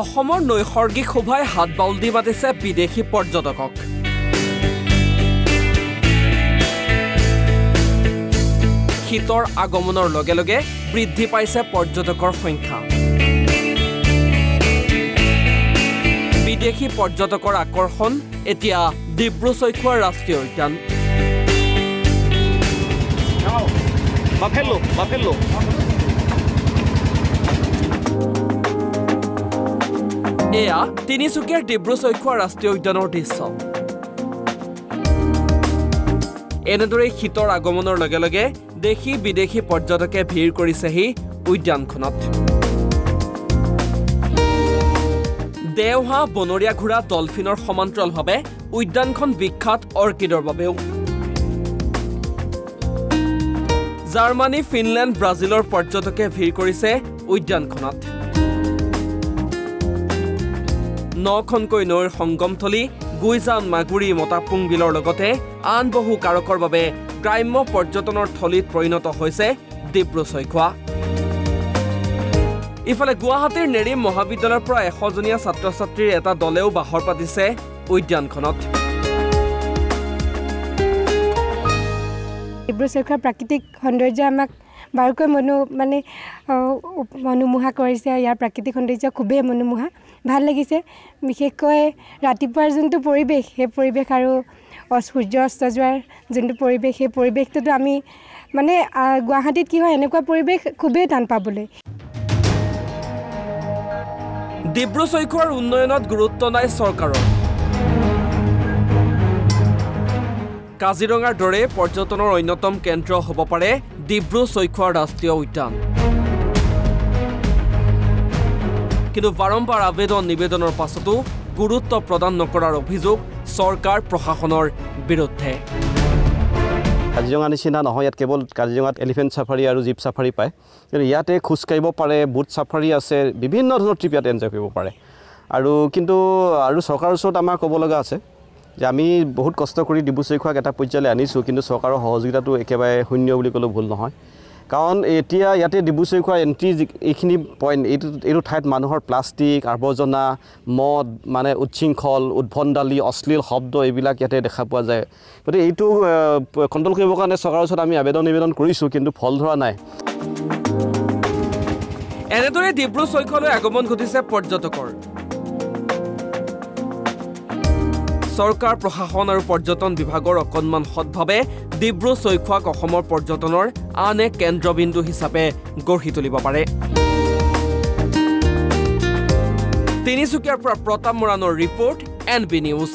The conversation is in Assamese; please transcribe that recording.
অসমৰ নৈসৰ্গিক শোভাই হাত বাউল দি মাতিছে বিদেশী পৰ্যটকক। শীতৰ আগমনৰ লগে লগে বৃদ্ধি পাইছে পৰ্যটকৰ সংখ্যা। বিদেশী পৰ্যটকৰ আকৰ্ষণ এতিয়া ডিব্ৰু চৈখোৱা ৰাষ্ট্ৰীয় উদ্যান। Buffalo, buffalo. এয়া তিনিচুকীয়াৰ ডিব্ৰু চৈখোৱা ৰাষ্ট্ৰীয় উদ্যানৰ দৃশ্য। এনেদৰে শীতৰ আগমনৰ লগে লগে দেশী বিদেশী পৰ্যটকে ভিৰ কৰিছেহি উদ্যানখনত। দেওহাঁহ বনৰীয়া ঘোঁৰা ডলফিনৰ সমান্তৰালভাৱে উদ্যানখন বিখ্যাত অৰ্কিডৰ বাবেও। জাৰ্মানী ফিনলেণ্ড ব্ৰাজিলৰ পৰ্যটকে ভিৰ কৰিছে উদ্যানখনত। নখনকৈ নৈৰ সংগমথলী গুইজান মাগুৰী মতাপুং বিলৰ লগতে আন বহু কাৰকৰ বাবে গ্ৰাম্য পৰ্যটনৰ থলীত পৰিণত হৈছে ডিব্ৰু চৈখোৱা ইফালে গুৱাহাটীৰ নেৰিম মহাবিদ্যালয়ৰ পৰা এশজনীয়া ছাত্ৰ ছাত্ৰীৰ এটা দলেও বাহৰ পাতিছে উদ্যানখনত। ডিব্ৰু চৈখোৱাৰ প্ৰাকৃতিক সৌন্দৰ্য আমাক বাৰুকৈ মনো মানে মনোমোহা কৰিছে ইয়াৰ প্ৰাকৃতিক সৌন্দৰ্য খুবেই মনোমোহা। ভাল লাগিছে বিশেষকৈ ৰাতিপুৱাৰ যোনটো পৰিৱেশ সেই পৰিৱেশ আৰু সূৰ্য অস্ত যোৱাৰ যোনটো পৰিৱেশ সেই পৰিৱেশটোতো আমি মানে গুৱাহাটীত কি হয় এনেকুৱা পৰিৱেশ খুবেই টান পাবলৈ। ডিব্ৰু চৈখোৱাৰ উন্নয়নত গুৰুত্ব নাই চৰকাৰৰ। কাজিৰঙাৰ দৰে পৰ্যটনৰ অন্যতম কেন্দ্ৰ হ'ব পাৰে ডিব্ৰু চৈখোৱা ৰাষ্ট্ৰীয় উদ্যান। কিন্তু বাৰম্বাৰ আবেদন নিবেদনৰ পাছতো গুৰুত্ব প্ৰদান নকৰাৰ অভিযোগ চৰকাৰ প্ৰশাসনৰ বিৰুদ্ধে। কাজিৰঙা নিচিনা নহয় ইয়াত কেৱল কাজিৰঙাত এলিফেণ্ট চাফাৰী আৰু জীপ চাফাৰী পায়। কিন্তু ইয়াতে খোজকাঢ়িব পাৰে বুট চাফাৰী আছে বিভিন্ন ধৰণৰ ট্ৰিপ ইয়াতে এনজয় কৰিব পাৰে। আৰু কিন্তু আৰু চৰকাৰৰ ওচৰত আমাৰ ক'ব লগা আছে যে আমি বহুত কষ্ট কৰি ডিব্ৰু চৈখোৱাক এটা পৰ্যায়লৈ আনিছোঁ কিন্তু চৰকাৰৰ সহযোগিতাটো একেবাৰে শূন্য বুলি ক'লেও ভুল নহয়। কাৰণ এতিয়া ইয়াতে ডিব্ৰু চৈখোৱা এণ্ট্ৰি যি- এইখিনি পইণ্ট এইটো এইটো ঠাইত মানুহৰ প্লাষ্টিক আৱৰ্জনা মদ মানে উচ্ছৃংখল উদ্ভণ্ডালি অশ্লীল শব্দ এইবিলাক ইয়াতে দেখা পোৱা যায়। গতিকে এইটো কণ্ট্ৰল কৰিবৰ কাৰণে চৰকাৰৰ ওচৰত আমি আবেদন নিবেদন কৰিছোঁ কিন্তু ফল ধৰা নাই। এনেদৰে ডিব্ৰু চৈখোৱালৈ আগমন ঘটিছে পৰ্যটকৰ। চৰকাৰ প্ৰশাসন আৰু পৰ্যটন বিভাগৰ অকণমান সৎভাৱে ডিব্ৰু চৈখোৱাক অসমৰ পৰ্যটনৰ আন এক কেন্দ্ৰবিন্দু হিচাপে গঢ়ি তুলিব পাৰে। তিনিচুকীয়াৰ পৰা প্ৰতাপ মৰাণৰ ৰিপৰ্ট এন বি নিউজ।